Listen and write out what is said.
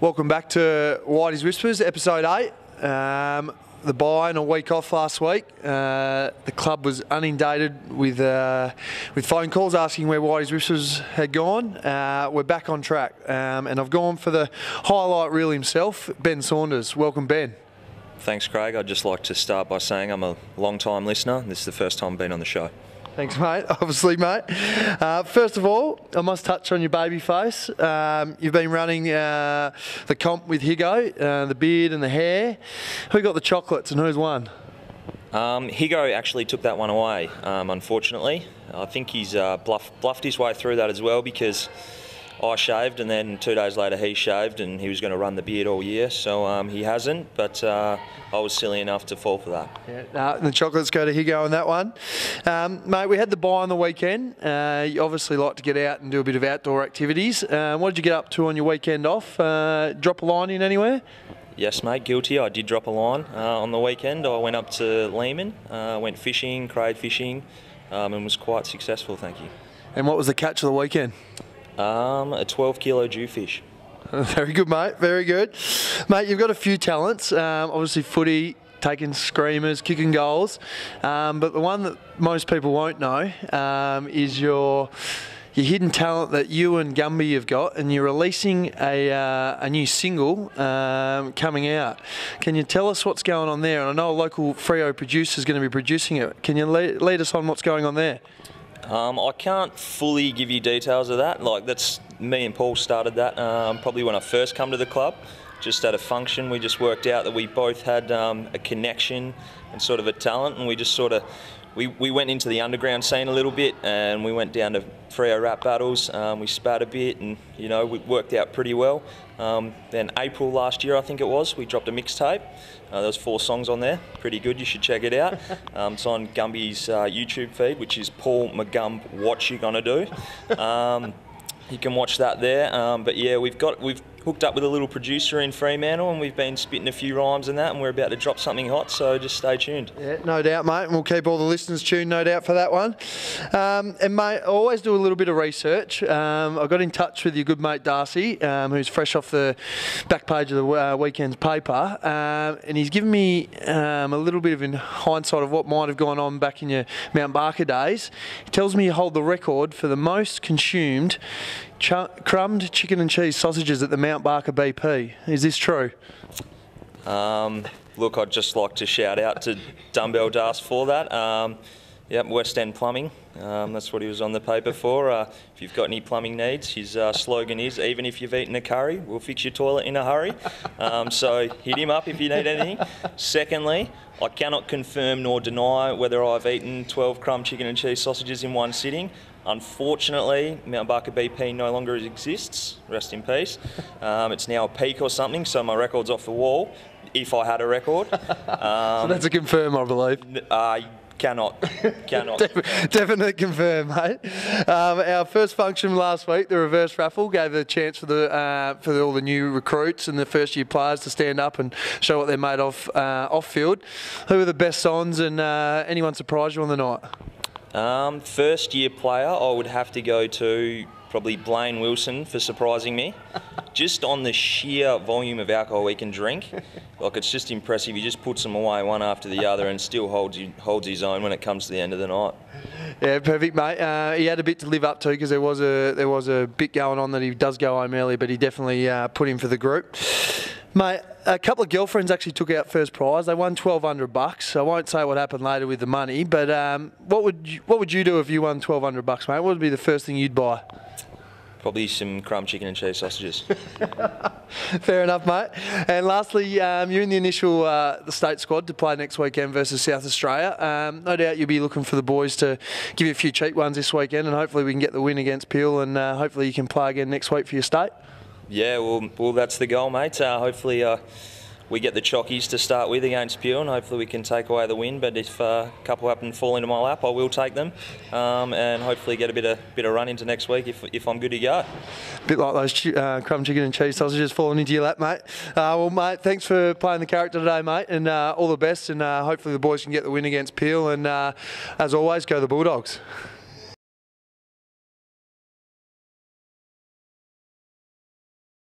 Welcome back to Whitey's Whispers, episode 8. Um, the bye and a week off last week. Uh, the club was inundated with uh, with phone calls asking where Whitey's Whispers had gone. Uh, we're back on track, um, and I've gone for the highlight reel himself, Ben Saunders. Welcome, Ben. Thanks, Craig. I'd just like to start by saying I'm a long time listener. This is the first time I've been on the show. Thanks, mate. Obviously, mate. Uh, first of all, I must touch on your baby face. Um, you've been running uh, the comp with Higo, uh, the beard and the hair. Who got the chocolates and who's won? Um, Higo actually took that one away, um, unfortunately. I think he's uh, bluff, bluffed his way through that as well because I shaved and then two days later he shaved and he was going to run the beard all year. So um, he hasn't, but uh, I was silly enough to fall for that. Yeah, uh, the chocolates go to Higo on that one. Um, mate, we had the bye on the weekend. Uh, you obviously like to get out and do a bit of outdoor activities. Uh, what did you get up to on your weekend off? Uh, drop a line in anywhere? Yes, mate, guilty. I did drop a line uh, on the weekend. I went up to Leeman, went fishing, crayfish fishing, um, and was quite successful, thank you. And what was the catch of the weekend? Um, a 12 kilo jewfish. Very good, mate. Very good. Mate, you've got a few talents. Um, obviously, footy, taking screamers, kicking goals. Um, but the one that most people won't know um, is your your hidden talent that you and Gumby have got, and you're releasing a, uh, a new single um, coming out. Can you tell us what's going on there? And I know a local Freo producer is going to be producing it. Can you lead, lead us on what's going on there? Um, I can't fully give you details of that. Like that's me and Paul started that um, probably when I first come to the club. Just at a function, we just worked out that we both had um, a connection and sort of a talent, and we just sort of we, we went into the underground scene a little bit, and we went down to Freo rap battles. Um, we spat a bit, and you know we worked out pretty well. Um, then April last year, I think it was, we dropped a mixtape. Uh, there was four songs on there, pretty good. You should check it out. Um, it's on Gumby's uh, YouTube feed, which is Paul McGumb. What you gonna do? Um, you can watch that there. Um, but yeah, we've got we've hooked up with a little producer in Fremantle and we've been spitting a few rhymes and that and we're about to drop something hot so just stay tuned. Yeah, no doubt mate and we'll keep all the listeners tuned no doubt for that one. Um, and mate, I always do a little bit of research. Um, I got in touch with your good mate Darcy um, who's fresh off the back page of the uh, weekend's paper um, and he's given me um, a little bit of in hindsight of what might have gone on back in your Mount Barker days. He tells me you hold the record for the most consumed ch- crumbed chicken and cheese sausages at the Mount Barker BP. Is this true? Um, look, I'd just like to shout out to Dumbbell Das for that. Um, yep, West End Plumbing. Um, that's what he was on the paper for. Uh, if you've got any plumbing needs, his uh, slogan is even if you've eaten a curry, we'll fix your toilet in a hurry. Um, so hit him up if you need anything. Secondly, I cannot confirm nor deny whether I've eaten 12 crumb chicken and cheese sausages in one sitting. Unfortunately, Mount Barker BP no longer exists. Rest in peace. Um, it's now a peak or something, so my record's off the wall. If I had a record, um, so that's a confirm, I believe. Uh, cannot, cannot. Definitely confirm, mate. Um, our first function last week, the reverse raffle, gave a chance for the uh, for all the new recruits and the first year players to stand up and show what they're made of uh, off field. Who were the best ons, and uh, anyone surprised you on the night? Um, first year player, I would have to go to probably Blaine Wilson for surprising me. just on the sheer volume of alcohol we can drink, like it's just impressive. He just puts them away one after the other and still holds holds his own when it comes to the end of the night. Yeah, perfect, mate. Uh, he had a bit to live up to because there was a there was a bit going on that he does go home early, but he definitely uh, put in for the group. Mate, a couple of girlfriends actually took out first prize. They won twelve hundred bucks. I won't say what happened later with the money, but um, what would you, what would you do if you won twelve hundred bucks, mate? What would be the first thing you'd buy? Probably some crumb chicken and cheese sausages. Fair enough, mate. And lastly, um, you're in the initial uh, the state squad to play next weekend versus South Australia. Um, no doubt you'll be looking for the boys to give you a few cheap ones this weekend, and hopefully we can get the win against Peel, and uh, hopefully you can play again next week for your state. Yeah, well, well, that's the goal, mate. Uh, hopefully, uh, we get the chockies to start with against Peel, and hopefully we can take away the win. But if uh, a couple happen to fall into my lap, I will take them, um, and hopefully get a bit of bit of run into next week if, if I'm good to go. A bit like those uh, crumb chicken and cheese sausages falling into your lap, mate. Uh, well, mate, thanks for playing the character today, mate, and uh, all the best. And uh, hopefully the boys can get the win against Peel. And as always, go the Bulldogs.